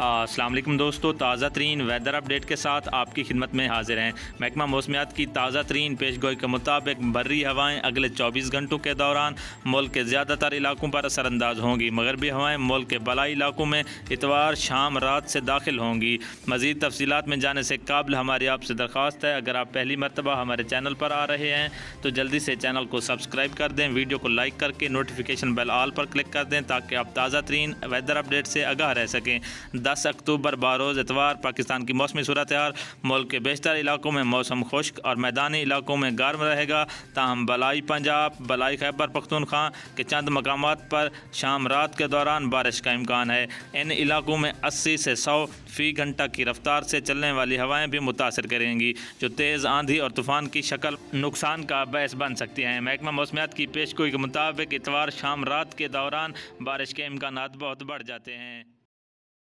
असलम दोस्तों, ताज़ा तरीन वेदर अपडेट के साथ आपकी खिदमत में हाजिर हैं। महकमा मौसमियात की ताज़ा तरीन पेश गोई के मुताबिक बर्री हवाएँ अगले चौबीस घंटों के दौरान मुल्क के ज़्यादातर इलाकों पर असरानंदाज होंगी मगरबी हवाएँ मुल्क के बलाई इलाकों में इतवार शाम रात से दाखिल होंगी। मज़ीद तफसीत में जाने से काबिल हमारी आपसे दरख्वास्त है, अगर आप पहली मरतबा हमारे चैनल पर आ रहे हैं तो जल्दी से चैनल को सब्सक्राइब कर दें, वीडियो को लाइक करके नोटिफिकेशन बेल आल पर क्लिक कर दें, ताकि आप ताज़ा तरीन वेदर अपडेट से आगाह रह सकें। दस अक्टूबर, बारोज़ एतवार पाकिस्तान की मौसमी सूरत हाल, मुल्क के बेशतर इलाकों में मौसम खुश्क और मैदानी इलाकों में गर्म रहेगा। ताहम बलाई पंजाब, बलाई खैबर पख्तूनख्वा के चंद मकाम पर शाम रात के दौरान बारिश का इम्कान है। इन इलाकों में अस्सी से सौ फ़ी घंटा की रफ्तार से चलने वाली हवाएँ भी मुतासर करेंगी, जो तेज़ आंधी और तूफ़ान की शक्ल नुकसान का बहस बन सकती हैं। महकमा मौसमियात की पेशगोई के मुताबिक इतवार शाम रात के दौरान बारिश के इम्कान बहुत बढ़ जाते हैं।